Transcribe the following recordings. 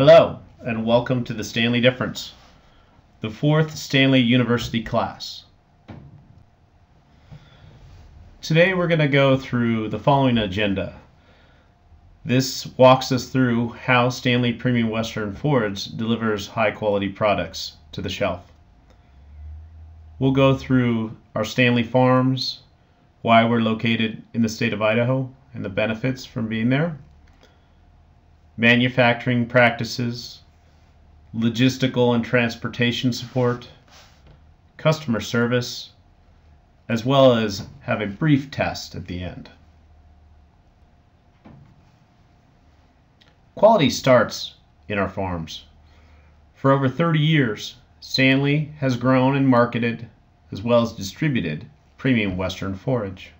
Hello, and welcome to the Standlee Difference, the fourth Standlee University class. Today we're going to go through the following agenda. This walks us through how Standlee Premium Western Forage delivers high quality products to the shelf. We'll go through our Standlee Farms, why we're located in the state of Idaho, and the benefits from being there, manufacturing practices, logistical and transportation support, customer service, as well as have a brief test at the end. Quality starts in our farms. For over 30 years, Standlee has grown and marketed as well as distributed premium Western forage.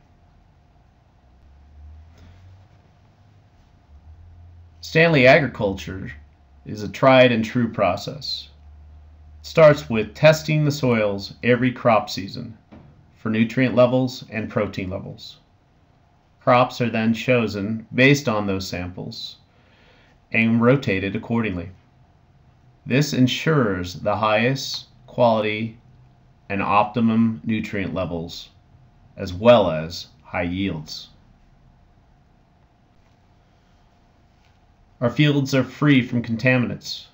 Standlee agriculture is a tried and true process. It starts with testing the soils every crop season for nutrient levels and protein levels. Crops are then chosen based on those samples and rotated accordingly. This ensures the highest quality and optimum nutrient levels, as well as high yields. Our fields are free from contaminants.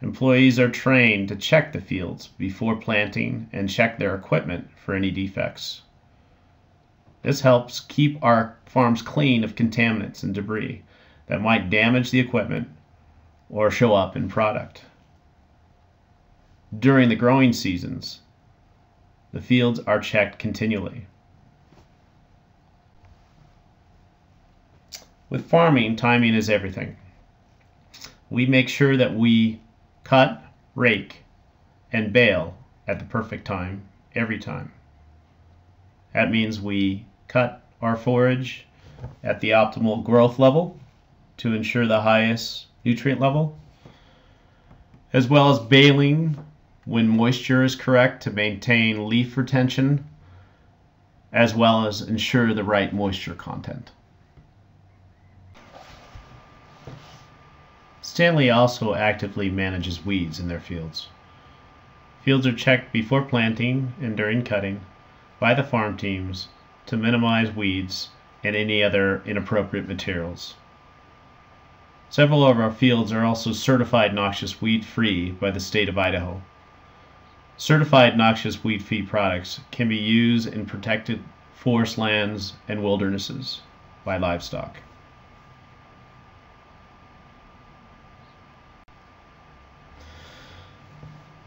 Employees are trained to check the fields before planting and check their equipment for any defects. This helps keep our farms clean of contaminants and debris that might damage the equipment or show up in product. During the growing seasons, the fields are checked continually. With farming, timing is everything. We make sure that we cut, rake, and bale at the perfect time every time. That means we cut our forage at the optimal growth level to ensure the highest nutrient level, as well as baling when moisture is correct to maintain leaf retention, as well as ensure the right moisture content. Standlee also actively manages weeds in their fields. Fields are checked before planting and during cutting by the farm teams to minimize weeds and any other inappropriate materials. Several of our fields are also certified noxious weed free by the state of Idaho. Certified noxious weed free products can be used in protected forest lands and wildernesses by livestock.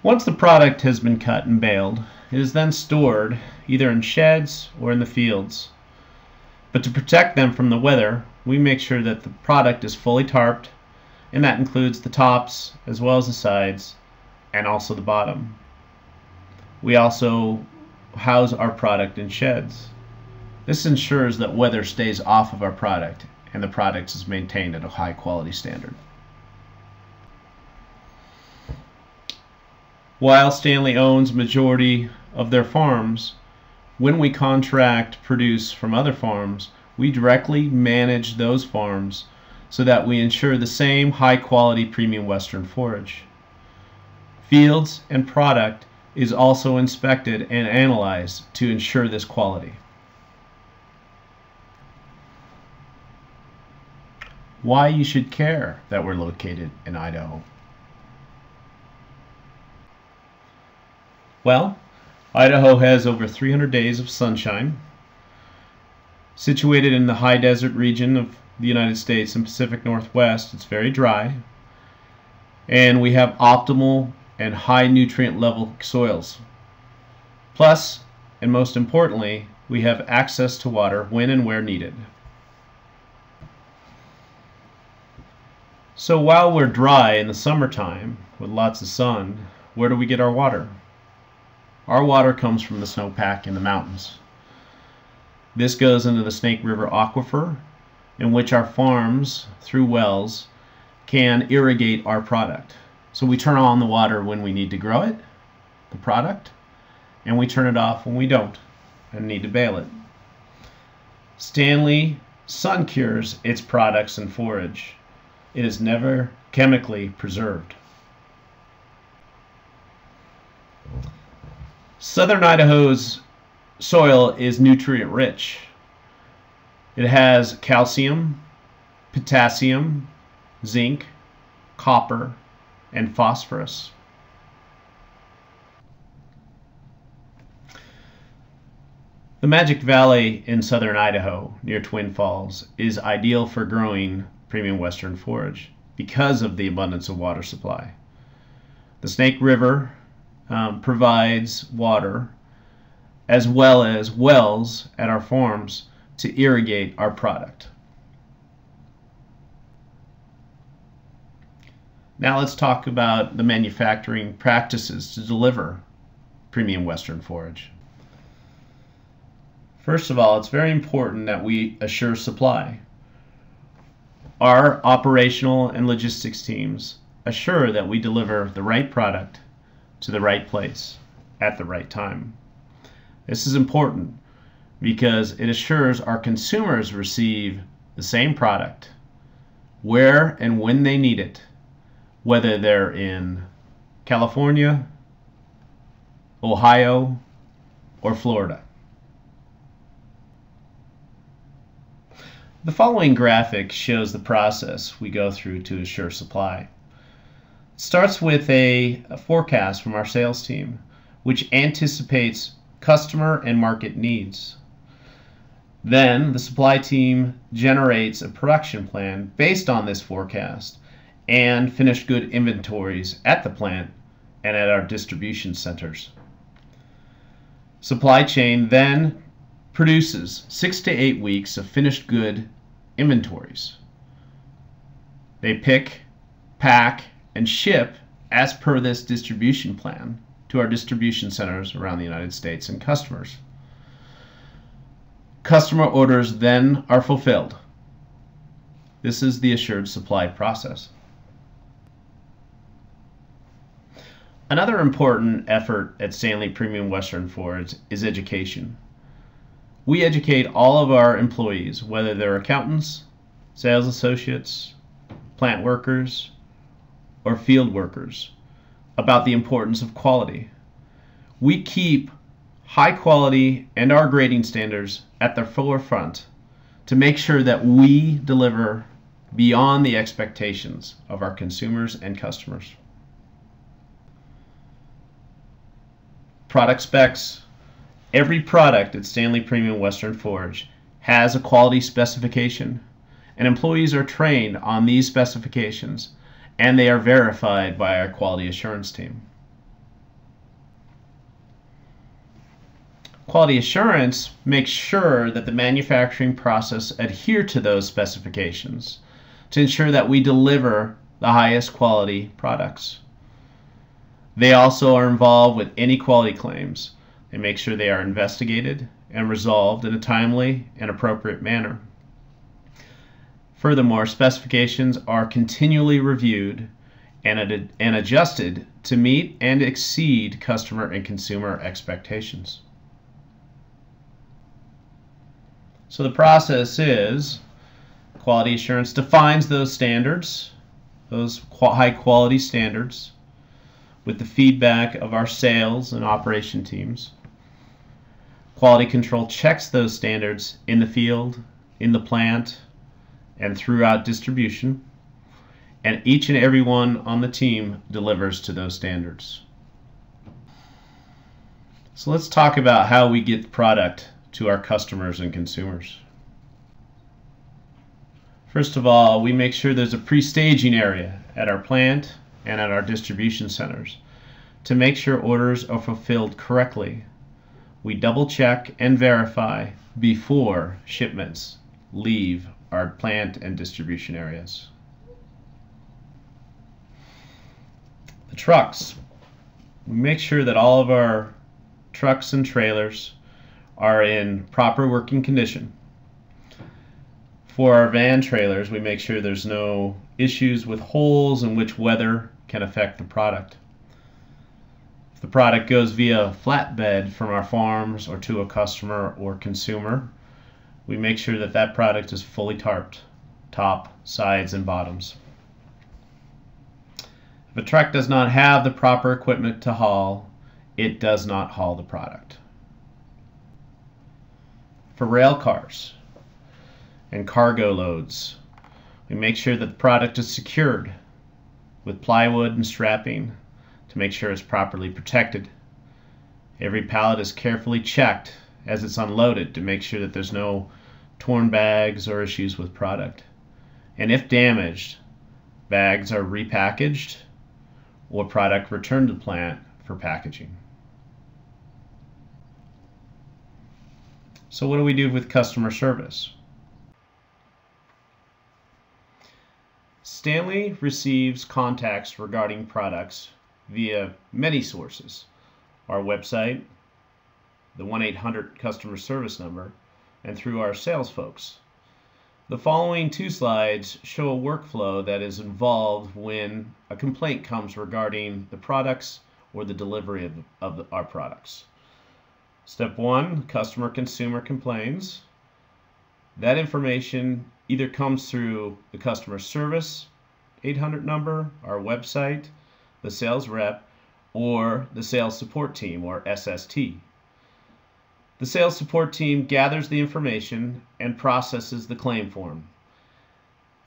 Once the product has been cut and baled, it is then stored either in sheds or in the fields. But to protect them from the weather, we make sure that the product is fully tarped, and that includes the tops as well as the sides and also the bottom. We also house our product in sheds. This ensures that weather stays off of our product and the product is maintained at a high quality standard. While Standlee owns majority of their farms, when we contract produce from other farms, we directly manage those farms so that we ensure the same high quality premium western forage. Fields and product is also inspected and analyzed to ensure this quality. Why you should care that we're located in Idaho. Well, Idaho has over 300 days of sunshine, Situated in the high desert region of the United States and Pacific Northwest, it's very dry. And we have optimal and high nutrient level soils. Plus, and most importantly, we have access to water when and where needed. So while we're dry in the summertime with lots of sun, where do we get our water? Our water comes from the snowpack in the mountains. This goes into the Snake River Aquifer, in which our farms, through wells, can irrigate our product. So we turn on the water when we need to grow it, the product, and we turn it off when we don't and need to bale it. Standlee sun cures its products and forage. It is never chemically preserved. Southern Idaho's soil is nutrient rich. It has calcium, potassium, zinc, copper, and phosphorus. The Magic Valley in southern Idaho, near Twin Falls, is ideal for growing premium western forage because of the abundance of water supply. The Snake River um, provides water as well as wells at our farms to irrigate our product. Now let's talk about the manufacturing practices to deliver premium western forage. First of all, it's very important that we assure supply. Our operational and logistics teams assure that we deliver the right product to the right place at the right time. This is important because it assures our consumers receive the same product where and when they need it, whether they're in California, Ohio, or Florida. The following graphic shows the process we go through to assure supply. Starts with a, a forecast from our sales team, which anticipates customer and market needs. Then the supply team generates a production plan based on this forecast and finished good inventories at the plant and at our distribution centers. Supply chain then produces six to eight weeks of finished good inventories. They pick, pack, and ship as per this distribution plan to our distribution centers around the United States and customers. Customer orders then are fulfilled. This is the assured supply process. Another important effort at Standlee Premium Western Forage is education. We educate all of our employees, whether they're accountants, sales associates, plant workers, or field workers, about the importance of quality. We keep high quality and our grading standards at the forefront to make sure that we deliver beyond the expectations of our consumers and customers. Product specs. Every product at Standlee Premium Western Forge has a quality specification, and employees are trained on these specifications, and they are verified by our quality assurance team. Quality assurance makes sure that the manufacturing process adhere to those specifications to ensure that we deliver the highest quality products. They also are involved with any quality claims and make sure they are investigated and resolved in a timely and appropriate manner. Furthermore, specifications are continually reviewed and, ad- and adjusted to meet and exceed customer and consumer expectations. So the process is quality assurance defines those standards, those high quality standards, with the feedback of our sales and operation teams. Quality control checks those standards in the field, in the plant, and throughout distribution, and each and every one on the team delivers to those standards. So let's talk about how we get product to our customers and consumers. First of all, we make sure there's a pre-staging area at our plant and at our distribution centers to make sure orders are fulfilled correctly. We double check and verify before shipments leave our plant and distribution areas. The trucks. We make sure that all of our trucks and trailers are in proper working condition. For our van trailers, we make sure there's no issues with holes in which weather can affect the product. If the product goes via flatbed from our farms or to a customer or consumer, we make sure that that product is fully tarped, top, sides, and bottoms. If a truck does not have the proper equipment to haul, it does not haul the product. For rail cars and cargo loads, we make sure that the product is secured with plywood and strapping to make sure it's properly protected. Every pallet is carefully checked as it's unloaded to make sure that there's no torn bags or issues with product. And if damaged, bags are repackaged or product returned to the plant for packaging. So what do we do with customer service? Standlee receives contacts regarding products via many sources. Our website, the 1-800 customer service number, and through our sales folks. The following two slides show a workflow that is involved when a complaint comes regarding the products or the delivery of, of our products. Step one, customer consumer complains. That information either comes through the customer service 800 number, our website, the sales rep, or the sales support team or SST. The sales support team gathers the information and processes the claim form.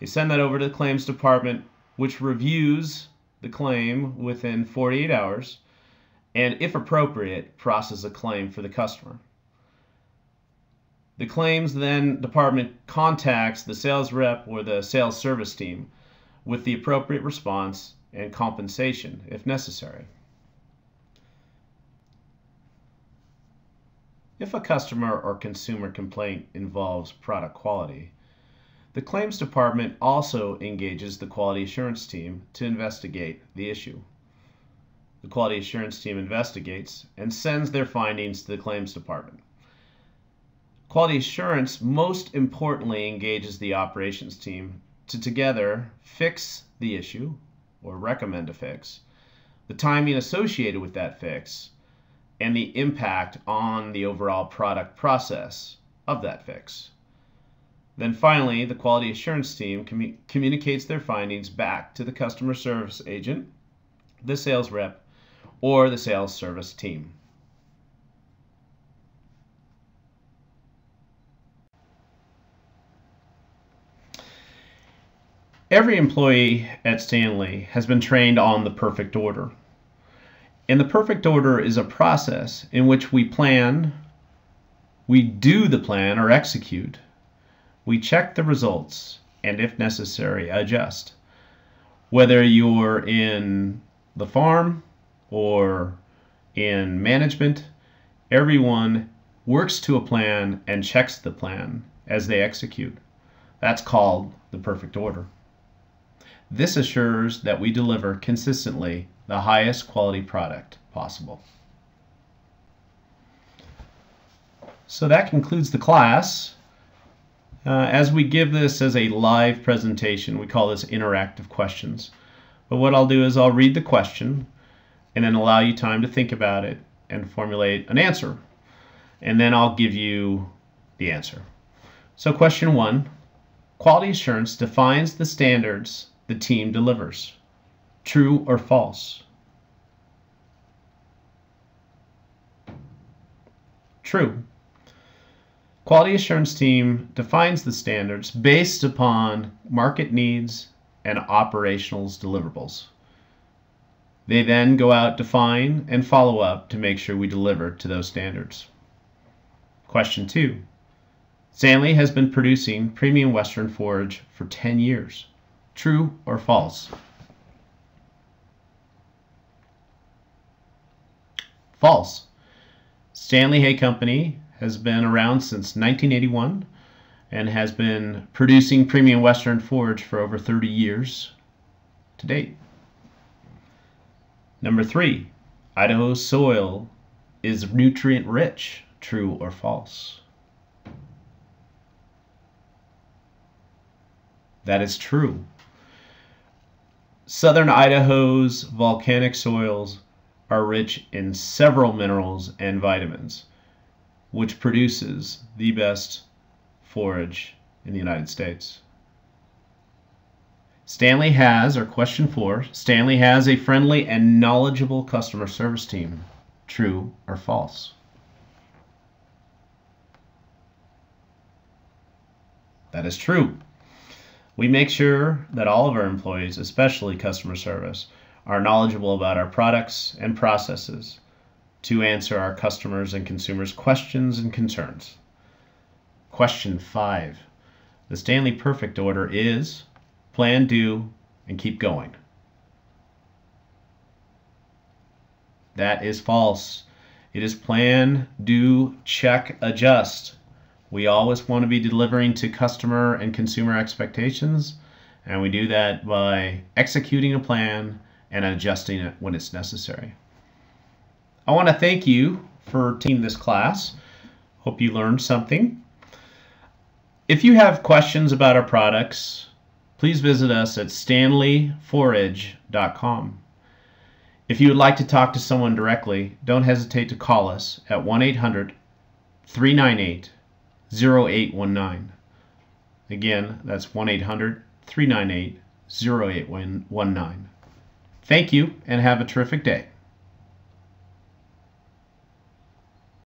They send that over to the claims department, which reviews the claim within 48 hours and, if appropriate, processes a claim for the customer. The claims then department contacts the sales rep or the sales service team with the appropriate response and compensation if necessary. If a customer or consumer complaint involves product quality, the claims department also engages the quality assurance team to investigate the issue. The quality assurance team investigates and sends their findings to the claims department. Quality assurance most importantly engages the operations team to together fix the issue or recommend a fix, the timing associated with that fix, and the impact on the overall product process of that fix. Then finally, the quality assurance team commu communicates their findings back to the customer service agent, the sales rep, or the sales service team. Every employee at Standlee has been trained on the perfect order. And the perfect order is a process in which we plan, we do the plan or execute, we check the results, and if necessary, adjust. Whether you're in the farm or in management, everyone works to a plan and checks the plan as they execute. That's called the perfect order. This assures that we deliver consistently the highest quality product possible. So that concludes the class. Uh, as we give this as a live presentation, we call this interactive questions. But what I'll do is I'll read the question and then allow you time to think about it and formulate an answer. And then I'll give you the answer. So question one, quality assurance defines the standards the team delivers. True or false? True. Quality assurance team defines the standards based upon market needs and operational deliverables. They then go out, define, and follow up to make sure we deliver to those standards. Question two. Standlee has been producing premium Western forage for 10 years. True or false? False. Standlee Hay Company has been around since 1981 and has been producing premium Western forage for over 30 years to date. Number three, Idaho's soil is nutrient rich. True or false? That is true. Southern Idaho's volcanic soils are rich in several minerals and vitamins, which produces the best forage in the United States. Standlee has, or question four, Standlee has a friendly and knowledgeable customer service team. True or false? That is true. We make sure that all of our employees, especially customer service, are knowledgeable about our products and processes to answer our customers and consumers' questions and concerns. Question five. The Standlee Perfect Order is plan, do, and keep going. That is false. It is plan, do, check, adjust. We always want to be delivering to customer and consumer expectations, and we do that by executing a plan and adjusting it when it's necessary. I want to thank you for taking this class. Hope you learned something. If you have questions about our products, please visit us at standleeforage.com. If you would like to talk to someone directly, don't hesitate to call us at 1 800 398 0819. Again, that's 1 800 398 0819. Thank you and have a terrific day.